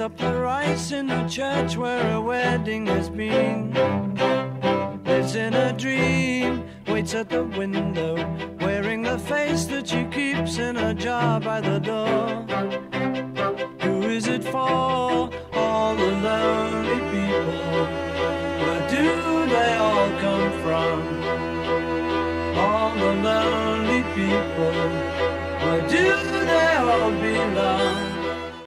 up the rice in the church where a wedding has been. Lives in a dream, waits at the window, wearing the face that she keeps in a jar by the door. It for? All the lonely people. Where do they all come from? All the lonely people. Where do they?